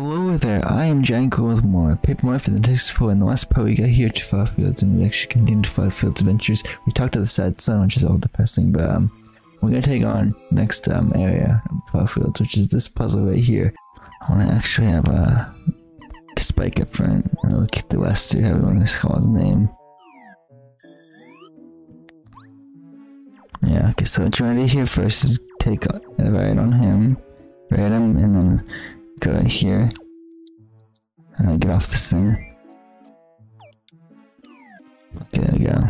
Hello there, I am Janko with more Paper Morphin the Texas 4. In the last part we got here to Flower Fields and we actually continued to Flower Fields adventures. We talked to the sad sun, which is all depressing, but um, we're gonna take on next um, area of Flower Fields, which is this puzzle right here. I wanna actually have a spike up front. I'll keep the last two, everyone is called his name. Yeah, okay, so what you wanna do here first is take a right on him, right him, and then go here. And I get off this thing. Okay, there we go.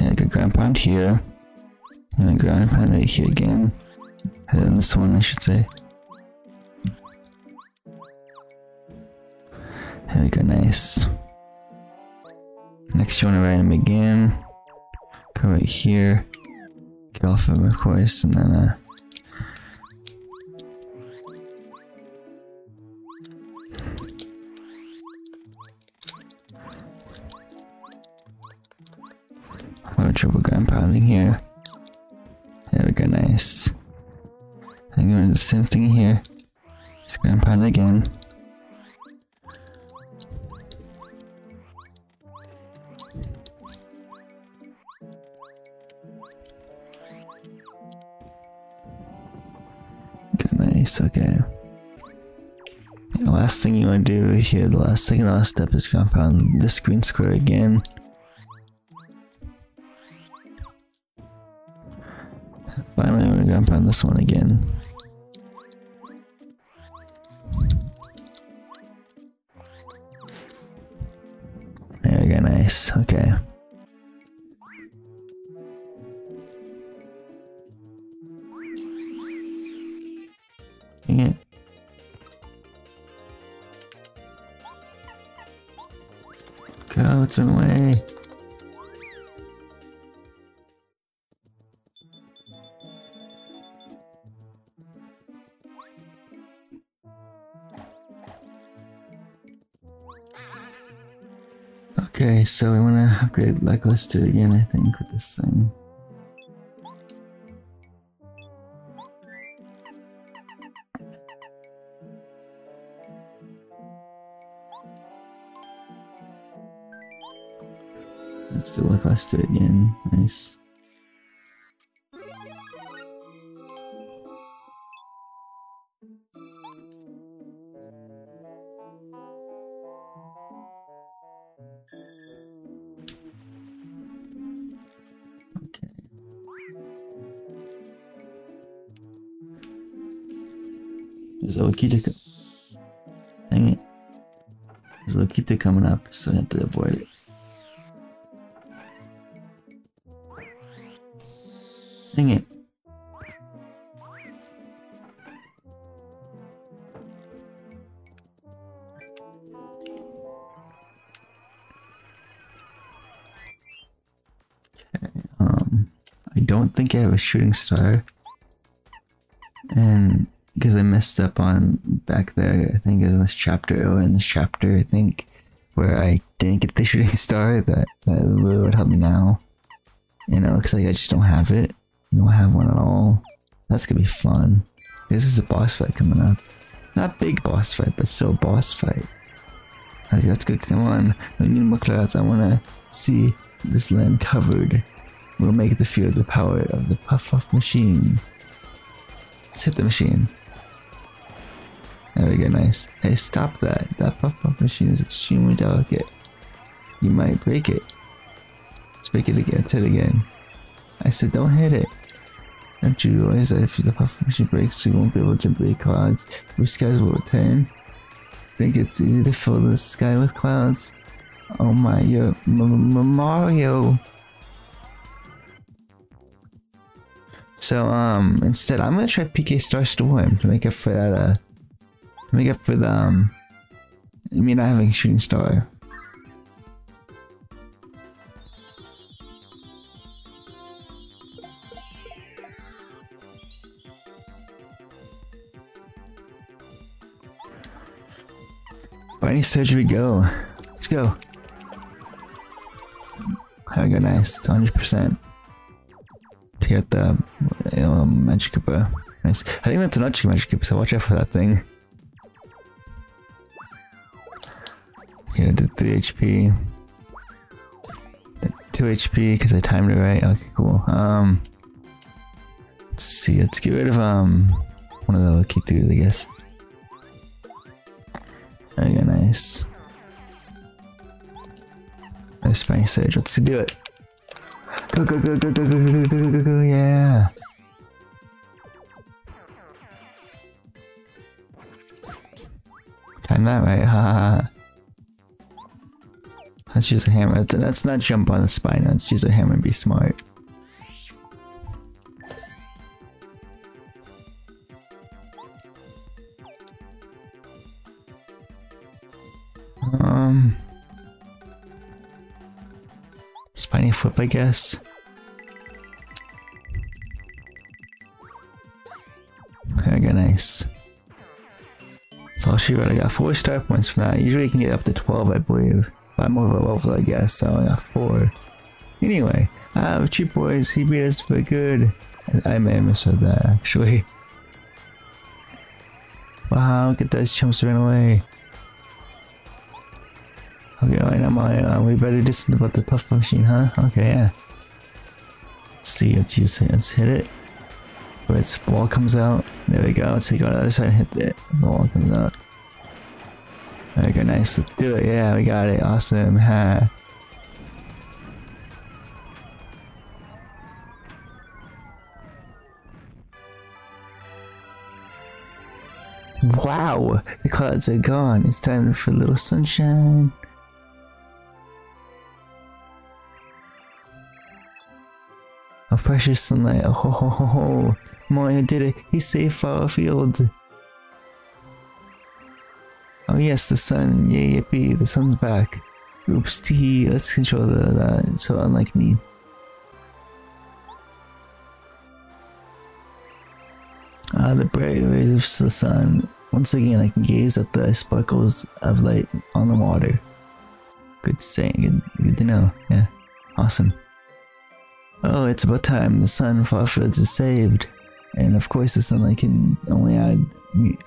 Yeah, good ground pound here. And ground pound right here again. And then this one, I should say. There we go, nice. Next, you want to him again. Go right here. Get off of him, of course, and then, uh... More triple ground pounding here. There we go, nice. I'm going to do the same thing here. Just ground pound again. Okay. The last thing you want to do here, the last second last step is ground pound this green square again. Finally, I'm gonna ground pound this one again. There we go, nice, okay. It's in. Okay, so we want to upgrade like let's again I think with this thing. Let's do it again. Nice. There's it. There's Okita coming up, so I have to avoid it. Don't think I have a shooting star. And because I messed up on back there, I think it was in this chapter, or in this chapter, I think, where I didn't get the shooting star, that, that really would help me now. And it looks like I just don't have it. I don't have one at all. That's gonna be fun. This is a boss fight coming up. Not big boss fight, but still boss fight. Okay, let's go. Come on. We need more clouds. I wanna see this land covered. We'll make the feel the power of the puff puff machine. Let's hit the machine. There we go, nice. Hey, stop that. That puff puff machine is extremely delicate. You might break it. Let's break it again. Let's hit it again. I said don't hit it. Don't you realize that if the puff machine breaks, you won't be able to break clouds? The blue skies will return. Think it's easy to fill the sky with clouds? Oh my, yo, M M Mario. So, um, instead, I'm gonna try PK Star Storm to make up for that, uh, make up for the, um, me not having Shooting Star. Spiny Surge go. Let's go. There we go, nice. It's 100%. To get the um, Magikoopa. Nice. I think that's an Uchiha Magikoopa, so watch out for that thing. Okay, I did 3 HP. 2 HP because I timed it right. Okay, cool. Um, let's see. Let's get rid of um one of the Lakitus, I guess. Okay, nice. Nice Spiny Surge. Let's do it. Go, go, go, go, go, go, go, go, go, go, yeah. Time that right, haha. Let's use a hammer. Let's not jump on the spine. Let's use a hammer and be smart. Um, spiny flip, I guess. Go, nice. So shoot I got four star points for that. Usually you can get up to 12, I believe. But I'm over level, I guess, so I got four. Anyway, uh, Cheap Boys, he beat us for good. I may have misread that, actually. Wow, look at those chumps run away. Okay, right my, uh, we better do something about the puff machine, huh? Okay, yeah. Let's see, let's use it, let's hit it. Where its ball comes out. There we go, let's take it on the other side and hit it. The ball comes out. There we go, nice, let's do it, yeah, we got it, awesome, ha. Wow, the clouds are gone. It's time for a little sunshine. A precious sunlight. Oh ho ho ho ho. Mario did it. He saved fields. Oh yes, the sun. Yay yippee. The sun's back. Oops tee. Let's control the, that. So unlike me. Ah, the bright rays of the sun. Once again, I can gaze at the sparkles of light on the water. Good saying. Good, good to know. Yeah. Awesome. Oh, it's about time. The sun Flower Fields is saved. And of course the sunlight can only add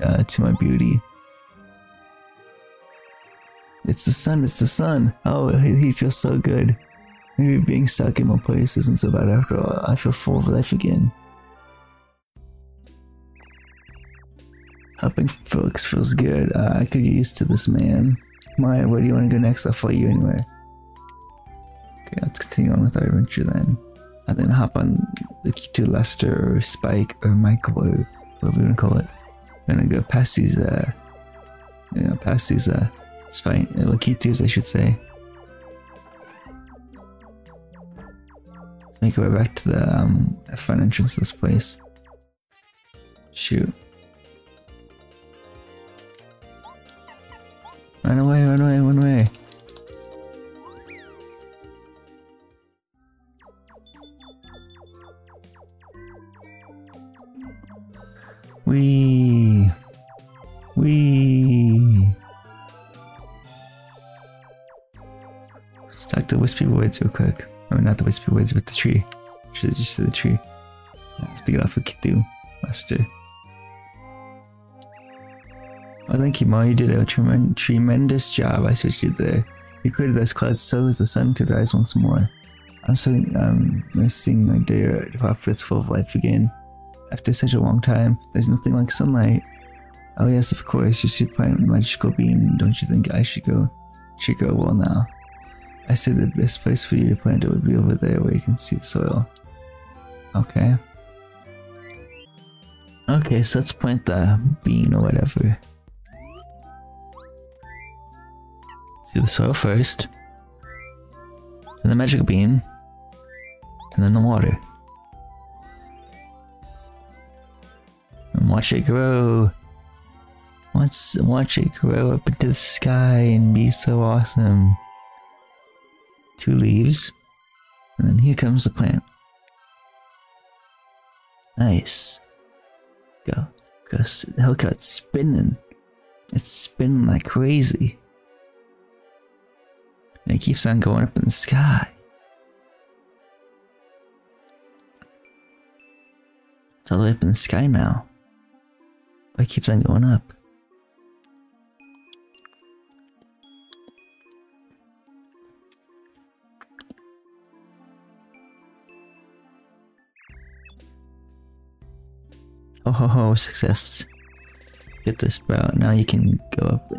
uh, to my beauty. It's the sun, it's the sun. Oh, he feels so good. Maybe being stuck in one place isn't so bad after all. I feel full of life again. Helping folks feels good. Uh, I could get used to this man. Maya, where do you want to go next? I'll follow you anywhere. Okay, let's continue on with our adventure then and then hop on the Lakilester or Spike or Michael or whatever you want to call it. I'm gonna go past these, uh, you know, past these, uh, it's fine, uh, Lakitu's, I should say. Make our way back to the, um, front entrance of this place. Shoot. Run away, run away, run away. We, we. Let's talk to Wispy Woods real quick. I mean, not the Wispy Woods, but the tree. Should just the tree. I have to get off of Kitu, Master. Oh, thank you, Ma. You did a trem tremendous job. I said you there. You created those clouds so as the sun could rise once more. I'm so um, seeing my dear Prophet's full of life again. After such a long time, there's nothing like sunlight. Oh yes, of course, you should plant a magical bean. Don't you think I should go? Should go well now. I said the best place for you to plant it would be over there where you can see the soil. Okay. Okay, so let's plant the bean or whatever. See the soil first. Then the magical bean. And then the water. Watch it grow. Watch, watch it grow up into the sky and be so awesome. Two leaves, and then here comes the plant. Nice. Go, go, it's spinning. It's spinning like crazy. And it keeps on going up in the sky. It's all the way up in the sky now. It keeps on going up. Oh ho ho, success. Get this bro. Now you can go up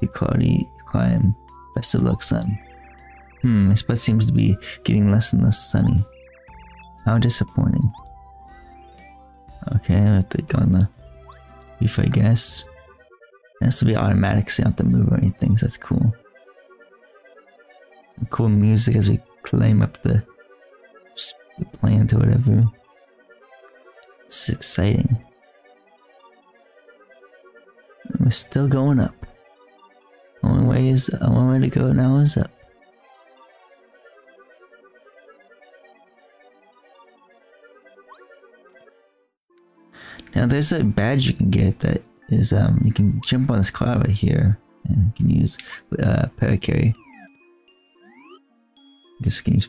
to Cloudy Climb. Best of luck, son. Hmm, my spot seems to be getting less and less sunny. How disappointing. Okay, I have to go on the reef, I guess. This will be automatic, so you don't have to move or anything, so that's cool. Some cool music as we climb up the, the plant or whatever. This is exciting. We're still going up. Only way is only way to go now is up. Now there's a badge you can get that is um you can jump on this cloud right here and you can use uh Parakarry. I guess you can use.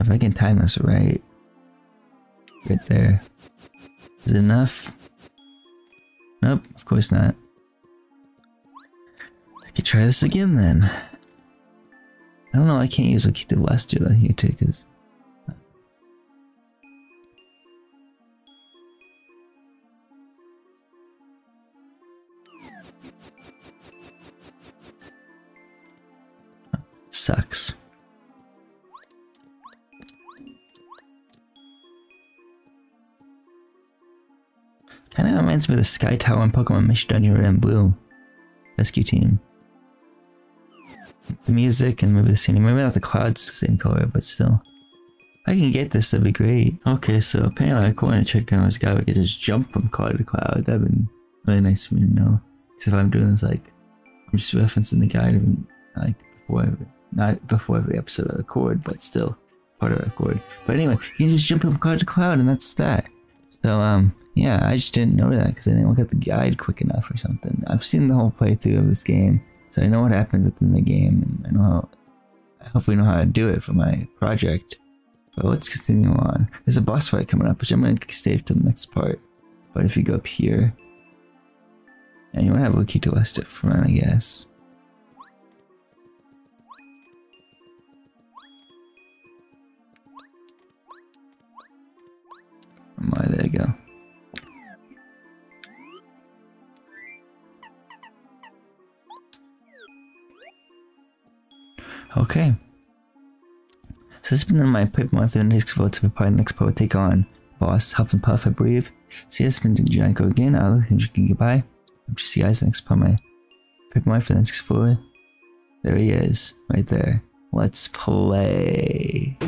If I can time this right, right there. Is it enough? Nope, of course not. I could try this again then. I don't know, I can't use Akita Blaster here too, because... Sucks. Kind of reminds me of the Sky Tower in Pokemon Mystery Dungeon Red and Blue rescue team. The music and maybe the scenery, maybe not the clouds the same color, but still. I can get this, that'd be great. Okay, so apparently want to out this guy, we could just jump from cloud to cloud. That'd be really nice for me to know. Because if I'm doing this, like, I'm just referencing the guide, even, like, before every, not before every episode I record, but still part of the record. But anyway, you can just jump from cloud to cloud, and that's that. So, um, yeah, I just didn't know that because I didn't look at the guide quick enough or something. I've seen the whole playthrough of this game, so I know what happens within the game, and I know how, I hopefully know how to do it for my project. But let's continue on. There's a boss fight coming up, which I'm going to save to the next part. But if you go up here, and you want to have Lakilester it front, I guess. Oh my, there you go. Okay. So this has been my Pokemon for the next four to prepare the next to take on boss Huff N. Puff, I believe. So yes, been Janko again. I'll let you goodbye. Hope to see you guys next part my Pokemon for the next four. There he is, right there. Let's play.